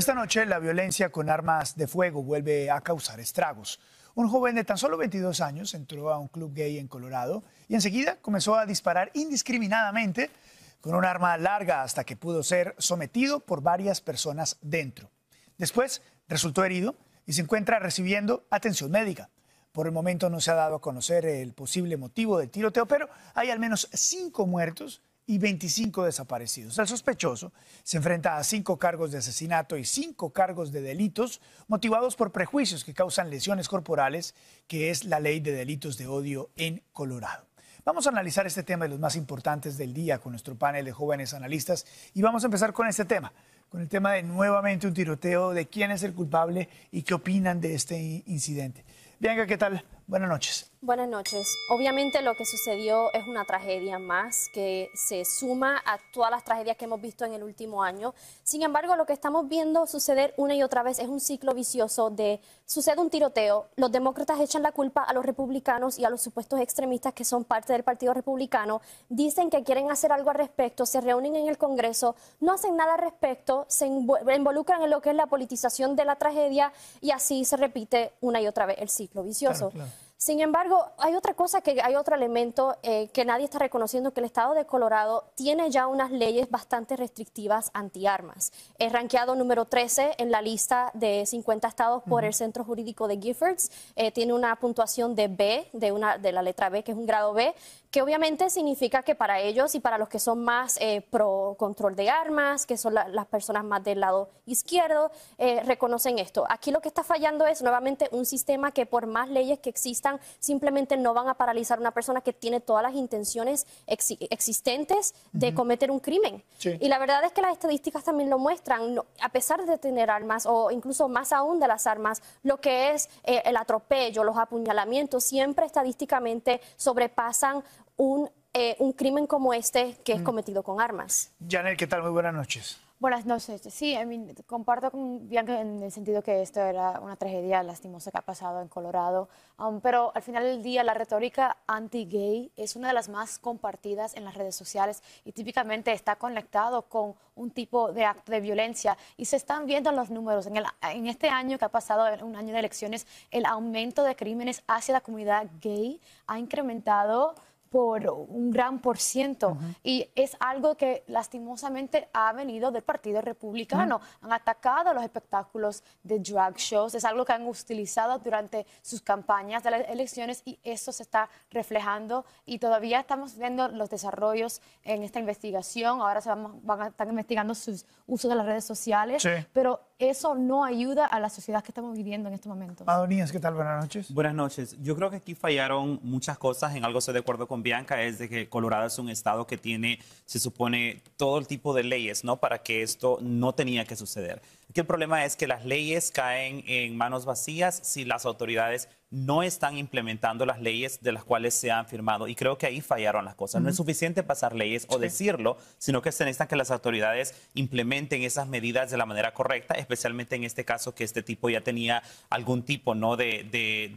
Esta noche la violencia con armas de fuego vuelve a causar estragos. Un joven de tan solo 22 años entró a un club gay en Colorado y enseguida comenzó a disparar indiscriminadamente con un arma larga hasta que pudo ser sometido por varias personas dentro. Después resultó herido y se encuentra recibiendo atención médica. Por el momento no se ha dado a conocer el posible motivo del tiroteo, pero hay al menos cinco muertos y 25 desaparecidos. El sospechoso se enfrenta a cinco cargos de asesinato y cinco cargos de delitos motivados por prejuicios que causan lesiones corporales, que es la ley de delitos de odio en Colorado. Vamos a analizar este tema de los más importantes del día con nuestro panel de jóvenes analistas y vamos a empezar con este tema, con el tema de nuevamente un tiroteo, de quién es el culpable y qué opinan de este incidente. Bianca, ¿qué tal? Buenas noches. Buenas noches. Obviamente lo que sucedió es una tragedia más que se suma a todas las tragedias que hemos visto en el último año. Sin embargo, lo que estamos viendo suceder una y otra vez es un ciclo vicioso de sucede un tiroteo, los demócratas echan la culpa a los republicanos y a los supuestos extremistas que son parte del Partido Republicano, dicen que quieren hacer algo al respecto, se reúnen en el Congreso, no hacen nada al respecto, se involucran en lo que es la politización de la tragedia y así se repite una y otra vez el ciclo vicioso. Sin embargo, hay otra cosa, que hay otro elemento eh, que nadie está reconociendo, que el estado de Colorado tiene ya unas leyes bastante restrictivas antiarmas. Es rankeado número 13 en la lista de 50 estados por el Centro Jurídico de Giffords. Eh, tiene una puntuación de B, de, una, de la letra B, que es un grado B, que obviamente significa que para ellos y para los que son más eh, pro control de armas, que son las personas más del lado izquierdo, reconocen esto. Aquí lo que está fallando es nuevamente un sistema que por más leyes que existan, simplemente no van a paralizar a una persona que tiene todas las intenciones existentes de cometer un crimen. Y la verdad es que las estadísticas también lo muestran, a pesar de tener armas o incluso más aún de las armas, lo que es eh, el atropello, los apuñalamientos, siempre estadísticamente sobrepasan un, eh, un crimen como este que es mm. cometido con armas. Janel, ¿qué tal? Muy buenas noches. Buenas noches. Sí, comparto con Bianca en el sentido que esto era una tragedia lastimosa que ha pasado en Colorado, um, pero al final del día la retórica anti-gay es una de las más compartidas en las redes sociales y típicamente está conectado con un tipo de acto de violencia y se están viendo los números. En, el, en este año que ha pasado, un año de elecciones, el aumento de crímenes hacia la comunidad gay ha incrementado por un gran por ciento. Y es algo que lastimosamente ha venido del Partido Republicano. Han atacado los espectáculos de drag shows. Es algo que han utilizado durante sus campañas de las elecciones y eso se está reflejando. Y todavía estamos viendo los desarrollos en esta investigación. Ahora se van, van a estar investigando sus usos de las redes sociales. Pero eso no ayuda a la sociedad que estamos viviendo en estos momentos. Adonías, ¿qué tal? Buenas noches. Buenas noches. Yo creo que aquí fallaron muchas cosas. En algo estoy de acuerdo con Bianca, es de que Colorado es un estado que tiene, se supone, todo el tipo de leyes, ¿no? Para que esto no tenía que suceder. Aquí el problema es que las leyes caen en manos vacías si las autoridades no están implementando las leyes de las cuales se han firmado. Y creo que ahí fallaron las cosas. No es suficiente pasar leyes o decirlo, sino que se necesita que las autoridades implementen esas medidas de la manera correcta, especialmente en este caso que este tipo ya tenía algún tipo ¿no? de,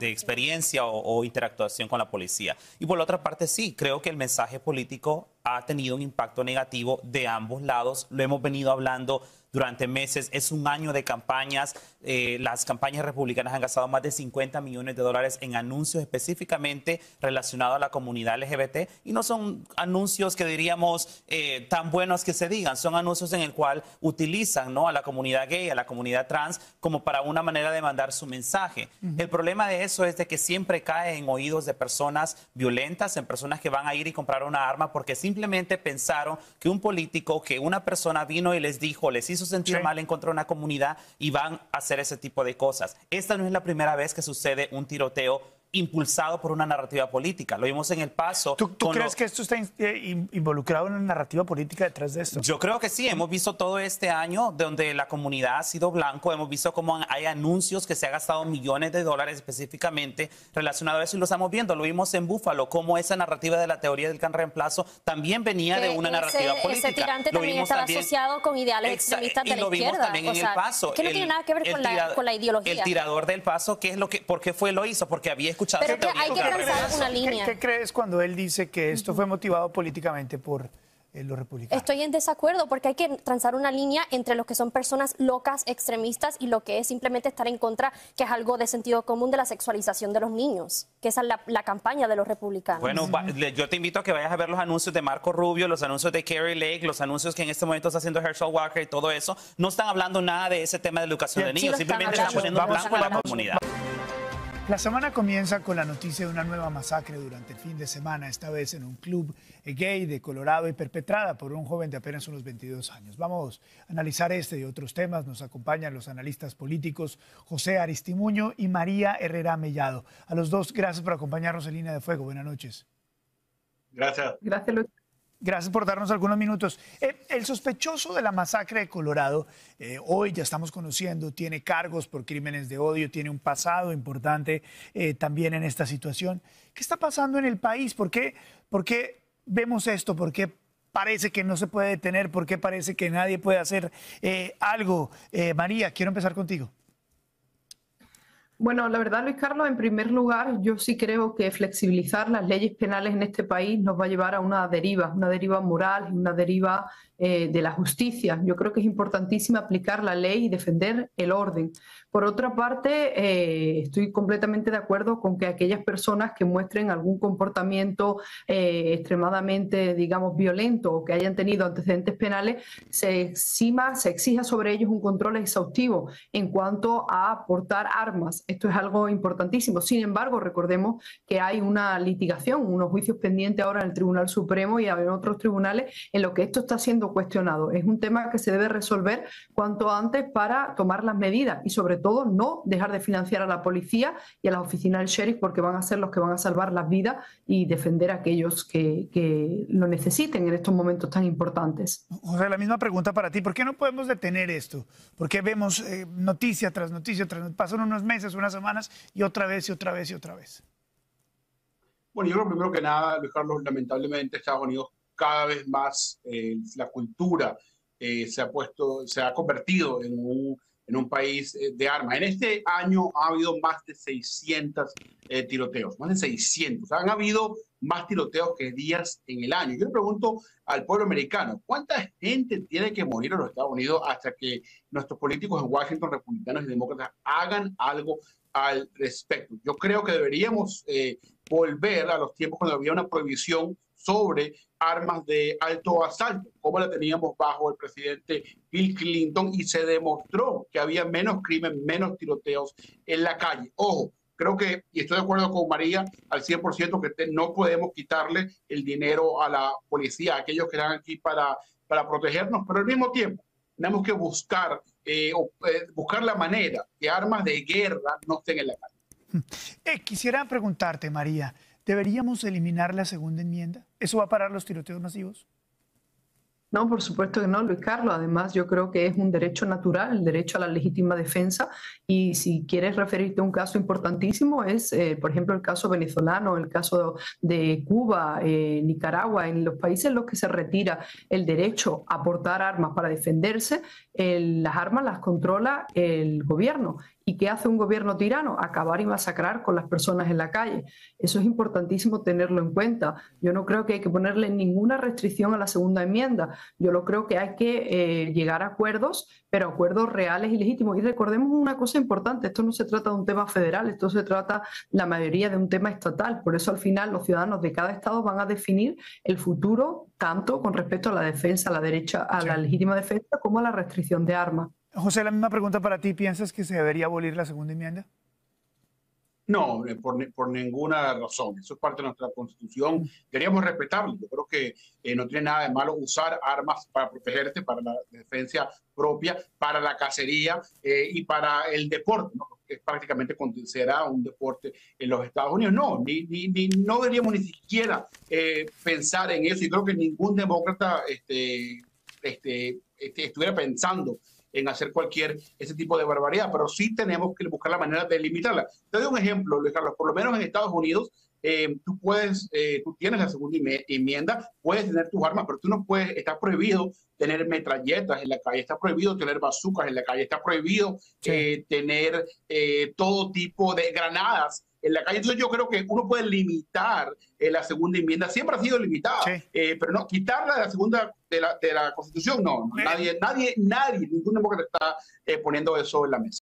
experiencia o, o interactuación con la policía. Y por la otra parte, sí, creo que el mensaje político ha tenido un impacto negativo de ambos lados. Lo hemos venido hablando durante meses. Es un año de campañas. Eh, las campañas republicanas han gastado más de 50 millones de dólares en anuncios específicamente relacionados a la comunidad LGBT. Y no son anuncios que diríamos eh, tan buenos que se digan. Son anuncios en el cual utilizan ¿no? a la comunidad gay, a la comunidad trans, como para una manera de mandar su mensaje. El problema de eso es de que siempre cae en oídos de personas violentas, en personas que van a ir y comprar una arma porque simplemente pensaron que un político, que una persona vino y les dijo, les hizo sentir mal en contra de una comunidad y van a hacer ese tipo de cosas. Esta no es la primera vez que sucede un tiroteo impulsado por una narrativa política. Lo vimos en el paso. ¿Tú, crees que esto está eh, involucrado en una narrativa política detrás de esto? Yo creo que sí. Hemos visto todo este año donde la comunidad ha sido blanco. Hemos visto cómo hay anuncios que se ha gastado millones de dólares específicamente relacionados a eso y lo estamos viendo. Lo vimos en Búfalo, cómo esa narrativa de la teoría del can reemplazo también venía de una narrativa política. Ese tirante también estaba asociado con ideales extremistas de la izquierda. Y lo vimos también en el paso. Que no tiene nada que ver con, la, ideología. El tirador del paso, ¿qué es lo que, ¿por qué fue lo hizo? Porque había escuchado Pero hay que trazar una línea. ¿Qué, crees cuando él dice que esto fue motivado políticamente por eh, los republicanos. Estoy en desacuerdo porque hay que transar una línea entre los que son personas locas, extremistas y lo que es simplemente estar en contra, que es algo de sentido común de la sexualización de los niños, que esa es la, la campaña de los republicanos. Bueno, yo te invito a que vayas a ver los anuncios de Marco Rubio, los anuncios de Kerry Lake, los anuncios que en este momento está haciendo Herschel Walker y todo eso. No están hablando nada de ese tema de educación de niños, simplemente están, poniendo un blanco a la comunidad. La semana comienza con la noticia de una nueva masacre durante el fin de semana, esta vez en un club gay de Colorado y perpetrada por un joven de apenas unos 22 años. Vamos a analizar este y otros temas. Nos acompañan los analistas políticos José Aristimuño y María Herrera Mellado. A los dos, gracias por acompañarnos en línea de fuego. Buenas noches. Gracias. Gracias, Luis. Gracias por darnos algunos minutos. Eh, el sospechoso de la masacre de Colorado, eh, hoy ya estamos conociendo, tiene cargos por crímenes de odio, tiene un pasado importante eh, también en esta situación. ¿Qué está pasando en el país? ¿Por qué, ¿Por qué vemos esto? ¿Por qué parece que no se puede detener? ¿Por qué parece que nadie puede hacer algo? María, quiero empezar contigo. Bueno, la verdad, Luis Carlos, en primer lugar, yo sí creo que flexibilizar las leyes penales en este país nos va a llevar a una deriva, una deriva moral una deriva eh, de la justicia. Yo creo que es importantísimo aplicar la ley y defender el orden. Por otra parte, eh, estoy completamente de acuerdo con que aquellas personas que muestren algún comportamiento eh, extremadamente, digamos, violento o que hayan tenido antecedentes penales, se exima, se exija sobre ellos un control exhaustivo en cuanto a portar armas. Esto es algo importantísimo. Sin embargo, recordemos que hay una litigación, unos juicios pendientes ahora en el Tribunal Supremo y en otros tribunales en lo que esto está siendo cuestionado. Es un tema que se debe resolver cuanto antes para tomar las medidas y sobre todo no dejar de financiar a la policía y a las oficinas del sheriff porque van a ser los que van a salvar las vidas y defender a aquellos que, lo necesiten en estos momentos tan importantes. José, la misma pregunta para ti. ¿Por qué no podemos detener esto? Porque vemos eh, noticia tras noticia, tras pasan unos meses, unas semanas y otra vez y otra vez y otra vez. Bueno, yo creo primero que nada, Luis Carlos, lamentablemente Estados Unidos cada vez más eh, la cultura eh, se ha puesto, se ha convertido en un, en un país eh, de armas. En este año ha habido más de 600 tiroteos, más de 600. Han habido más tiroteos que días en el año. Yo le pregunto al pueblo americano, ¿cuánta gente tiene que morir en los Estados Unidos hasta que nuestros políticos en Washington, republicanos y demócratas, hagan algo al respecto? Yo creo que deberíamos volver a los tiempos cuando había una prohibición sobre armas de alto asalto, como la teníamos bajo el presidente Bill Clinton, y se demostró que había menos crimen, menos tiroteos en la calle. Ojo, creo que, y estoy de acuerdo con María al 100%, que no podemos quitarle el dinero a la policía, a aquellos que están aquí para, para protegernos, pero al mismo tiempo tenemos que buscar, eh, eh, buscar la manera que armas de guerra no estén en la calle. Eh, quisiera preguntarte, María, ¿Deberíamos eliminar la segunda enmienda? ¿Eso va a parar los tiroteos masivos? No, por supuesto que no, Luis Carlos. Además, yo creo que es un derecho natural, el derecho a la legítima defensa. Y si quieres referirte a un caso importantísimo, es, eh, por ejemplo, el caso venezolano, el caso de Cuba, eh, Nicaragua, en los países en los que se retira el derecho a portar armas para defenderse, las armas las controla el gobierno. ¿Y qué hace un gobierno tirano? Acabar y masacrar con las personas en la calle. Eso es importantísimo tenerlo en cuenta. Yo no creo que hay que ponerle ninguna restricción a la segunda enmienda. Yo lo creo que hay que eh, llegar a acuerdos, pero acuerdos reales y legítimos. Y recordemos una cosa importante, esto no se trata de un tema federal, esto se trata la mayoría de un tema estatal. Por eso al final los ciudadanos de cada estado van a definir el futuro tanto con respecto a la defensa, a la derecha, a la legítima defensa, como a la restricción de armas. José, la misma pregunta para ti. ¿Piensas que se debería abolir la segunda enmienda? No, eh, por, por, ninguna razón. Eso es parte de nuestra constitución. Deberíamos respetarlo. Yo creo que eh, no tiene nada de malo usar armas para protegerte, para la defensa propia, para la cacería eh, y para el deporte, ¿no? que prácticamente considerado un deporte en los Estados Unidos. No, ni, ni, no deberíamos ni siquiera pensar en eso. Y creo que ningún demócrata este, este, este, estuviera pensando en hacer cualquier ese tipo de barbaridad, pero sí tenemos que buscar la manera de limitarla. Te doy un ejemplo, Luis Carlos, por lo menos en Estados Unidos, eh, tú puedes, eh, tú tienes la segunda enmienda, puedes tener tus armas, pero tú no puedes, está prohibido tener metralletas en la calle, está prohibido tener bazucas en la calle, está prohibido eh, tener todo tipo de granadas en la calle. Entonces yo creo que uno puede limitar eh, la segunda enmienda, siempre ha sido limitada, eh, pero no, quitarla de la segunda de la, de la Constitución, no, nadie, nadie, nadie, ningún demócrata está poniendo eso en la mesa.